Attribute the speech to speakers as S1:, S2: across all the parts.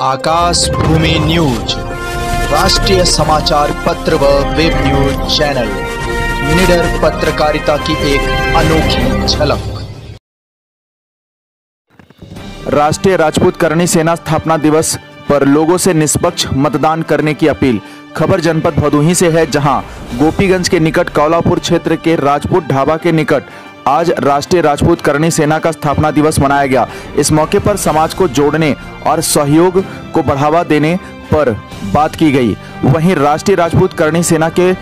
S1: आकाश भूमि news, राष्ट्रीय समाचार पत्र व वेब न्यूज़ चैनल, निडर पत्रकारिता की एक अनोखी झलक।
S2: राष्ट्रीय राजपूत करणी सेना स्थापना दिवस पर लोगों से निष्पक्ष मतदान करने की अपील। खबर जनपद भदोही से है, जहाँ गोपीगंज के निकट कौलापुर क्षेत्र के राजपूत ढाबा के निकट आज राष्ट्रीय राजपूत करणी सेना का स्थापना दिवस मनाया गया। इस मौके पर समाज को जोड़ने और सहयोग को बढ़ावा देने पर बात की गई। वहीं राष्ट्रीय राजपूत करणी सेना के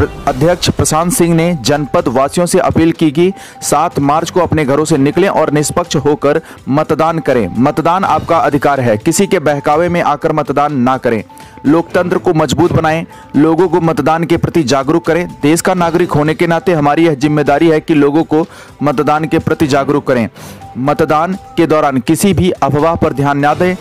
S2: अध्यक्ष प्रशांत सिंह ने जनपद वासियों से अपील की कि 7 मार्च को अपने घरों से निकलें और निष्पक्ष होकर मतदान करें। मतदान आपका अधिकार है। किसी के बहकावे में आकर मतदान ना करें। लोकतंत्र को मज़बूत बनाएँ। लोगों को मतदान के प्रति जागरूक करें। देश का नागरिक होने के नाते हमारी यह ज़िम्मेदारी है कि लोगों को मतदान के प्रति जागरूक करें। मतदान के दौरान किसी भी अफवाह पर ध्यान न दें।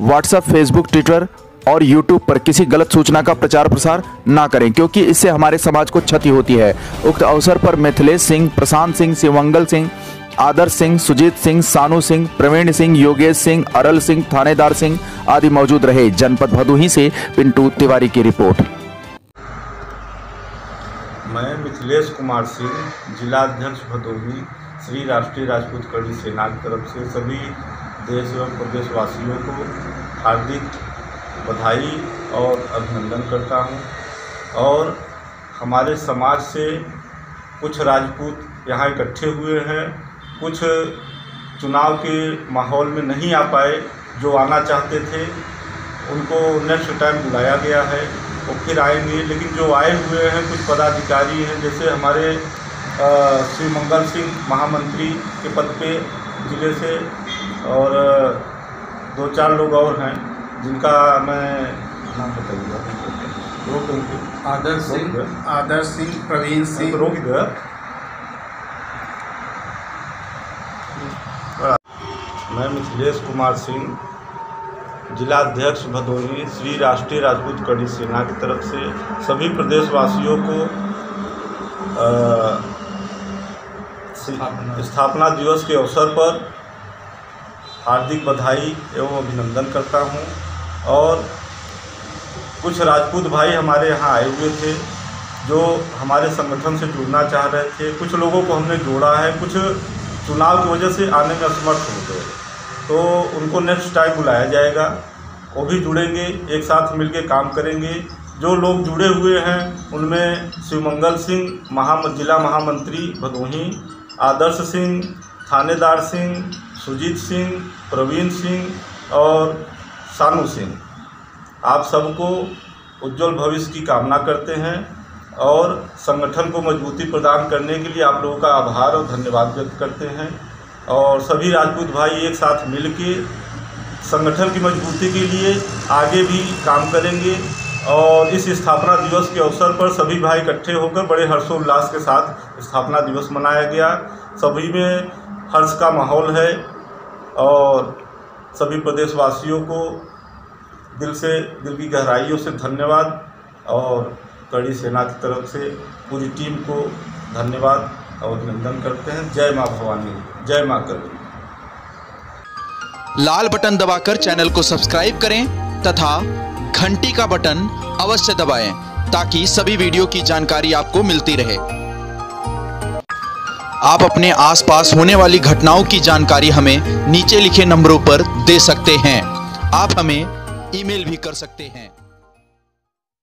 S2: व्हाट्सएप, फेसबुक, ट्विटर और YouTube पर किसी गलत सूचना का प्रचार प्रसार ना करें, क्योंकि इससे हमारे समाज को क्षति होती है। उक्त अवसर पर मिथिलेश सिंह, प्रशांत सिंह, शिवमंगल सिंह, आदर्श सिंह, सुजीत सिंह, सानू सिंह, प्रवीण सिंह, योगेश सिंह, अरल सिंह, थानेदार सिंह आदि मौजूद रहे। जनपद भदोही से पिंटू तिवारी की रिपोर्ट।
S3: मैं मिथिलेश कुमार सिंह जिला अध्यक्ष भदोही, श्री राष्ट्रीय राजपूत कड़ी सेना की तरफ़ से सभी देश एवं प्रदेशवासियों को हार्दिक बधाई और अभिनंदन करता हूँ। और हमारे समाज से कुछ राजपूत यहाँ इकट्ठे हुए हैं। कुछ चुनाव के माहौल में नहीं आ पाए जो आना चाहते थे। उनको नेक्स्ट टाइम बुलाया गया है वो फिर आएँगे। लेकिन जो आए हुए हैं, कुछ पदाधिकारी हैं, जैसे हमारे श्री मंगल सिंह महामंत्री के पद पे ज़िले से और दो चार लोग और हैं। जिनका मैं नाम रोक
S4: आदर्श सिंह आदर्श सिंह प्रवीण सिंह।
S3: रोक दे मैं मिथिलेश कुमार सिंह जिला अध्यक्ष भदोही श्री राष्ट्रीय राजपूत कड़ी सेना की तरफ़ से सभी प्रदेशवासियों को
S4: स्थापना।
S3: स्थापना दिवस के अवसर पर हार्दिक बधाई एवं अभिनंदन करता हूँ। और कुछ राजपूत भाई हमारे यहाँ आए हुए थे, जो हमारे संगठन से जुड़ना चाह रहे थे। कुछ लोगों को हमने जोड़ा है, कुछ चुनाव की वजह से आने में असमर्थ हो गए। तो उनको नेक्स्ट टाइम बुलाया जाएगा। वो भी जुड़ेंगे, एक साथ मिलके काम करेंगे। जो लोग जुड़े हुए हैं, उनमें शिवमंगल सिंह महा जिला महामंत्री भदोही, आदर्श सिंह, थानेदार सिंह, सुजीत सिंह, प्रवीण सिंह और सानू सिंह। आप सबको उज्जवल भविष्य की कामना करते हैं और संगठन को मजबूती प्रदान करने के लिए आप लोगों का आभार और धन्यवाद व्यक्त करते हैं। और सभी राजपूत भाई एक साथ मिल के संगठन की मजबूती के लिए आगे भी काम करेंगे और इस स्थापना दिवस के अवसर पर सभी भाई इकट्ठे होकर बड़े हर्षोल्लास के साथ स्थापना दिवस मनाया गया। सभी में हर्ष का माहौल है और सभी प्रदेशवासियों को दिल से, दिल की गहराइयों से धन्यवाद और कड़ी सेना की तरफ़ से पूरी टीम को धन्यवाद और अभिनंदन करते हैं। जय माँ भवानी। जय माँ करी
S1: लाल बटन दबाकर चैनल को सब्सक्राइब करें तथा घंटी का बटन अवश्य दबाएँ ताकि सभी वीडियो की जानकारी आपको मिलती रहे। आप अपने आसपास होने वाली घटनाओं की जानकारी हमें नीचे लिखे नंबरों पर दे सकते हैं। आप हमें ईमेल भी कर सकते हैं।